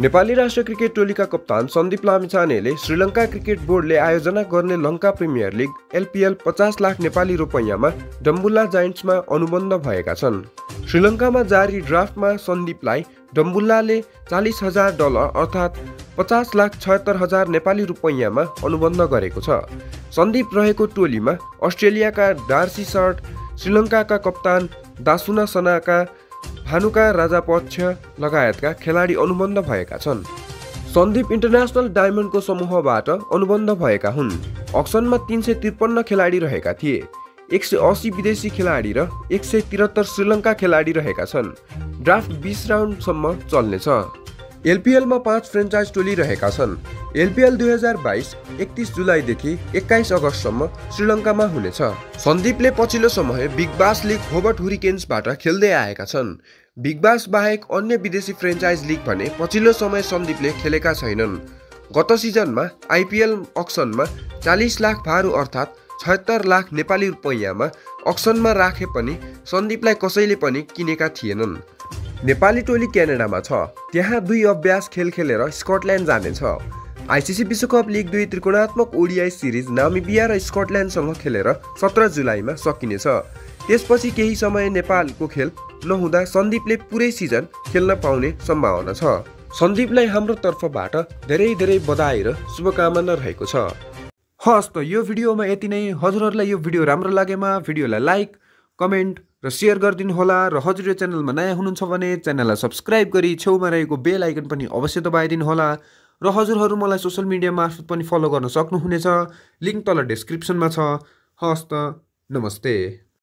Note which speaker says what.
Speaker 1: नेपाली राष्ट्रिय क्रिकेट टोलीका कप्तान सन्दीप लामिछानेले श्रीलङ्का क्रिकेट बोर्डले आयोजना गर्ने लङ्का प्रिमियर लिग एलपिएल पचास लाख नेपाली रुपैयाँमा डम्बुल्ला जाइन्ट्समा अनुबन्ध भएका छन्। श्रीलङ्कामा जारी ड्राफ्टमा सन्दीपलाई डम्बुल्लाले चालिस हजार डलर अर्थात् पचास लाख छयत्तर हजार नेपाली रुपैयाँमा अनुबन्ध गरेको छ। सन्दीप रहेको टोलीमा अस्ट्रेलियाका डार्सी सर्ट श्रीलङ्काका कप्तान दासुना सनाका भानुका राजापक्ष लगायतका खेलाडी अनुबन्ध भएका छन्। सन्दीप इन्टरनेसनल डायमन्डको समूहबाट अनुबन्ध भएका हुन्। अक्सनमा तिन सय त्रिपन्न खेलाडी रहेका थिए। एक सय असी विदेशी खेलाडी र एक सय त्रिहत्तर श्रीलङ्का खेलाडी रहेका छन्। ड्राफ्ट बिस राउन्डसम्म चल्नेछ। एलपिएलमा पाँच फ्रेन्चाइज टोली रहेका छन्। एलपिएल दुई हजार बाइस एकतिस जुलाईदेखि एक्काइस अगस्तसम्म श्रीलङ्कामा हुनेछ। सन्दीपले पछिल्लो समय बिग बास लिग होबर्ट हुरिकेन्सबाट खेल्दै आएका छन्। बिग बास बाहेक अन्य विदेशी फ्रेन्चाइज लिग भने पछिल्लो समय सन्दीपले खेलेका छैनन्। गत सिजनमा आइपिएल अक्सनमा चालिस लाख भारू अर्थात् छयत्तर लाख नेपाली रुपैयाँमा अक्सनमा राखे पनि सन्दीपलाई कसैले पनि किनेका थिएनन्। नेपाली टोली क्यानाडामा छ। त्यहाँ दुई अभ्यास खेल खेलेर स्कटल्यान्ड जानेछ। आइसिसी विश्वकप लिग दुई त्रिकोणात्मक ओडिआई सिरिज नामिबिया र स्कटल्यान्डसँग खेलेर सत्र जुलाईमा सकिनेछ। त्यसपछि केही समय नेपालको खेल नहुँदा सन्दीपले पुरै सिजन खेल्न पाउने सम्भावना छ। सन्दीपलाई हाम्रो तर्फबाट धेरै धेरै बधाई र शुभकामना रहेको छ। हस् त यो भिडियोमा यति नै। हजुरहरूलाई यो भिडियो राम्रो लागेमा भिडियोलाई लाइक कमेन्ट र सेयर गरिदिनु होला र हजुर यो च्यानलमा नयाँ हुनुहुन्छ भने च्यानललाई सब्सक्राइब गरी छेउमा रहेको बेल आइकन पनि अवश्य दबाइदिनु होला र हजुरहरू मलाई सोसियल मिडिया मार्फत पनि फलो गर्न सक्नुहुनेछ। लिङ्क तल डिस्क्रिप्सनमा छ। हस् त नमस्ते।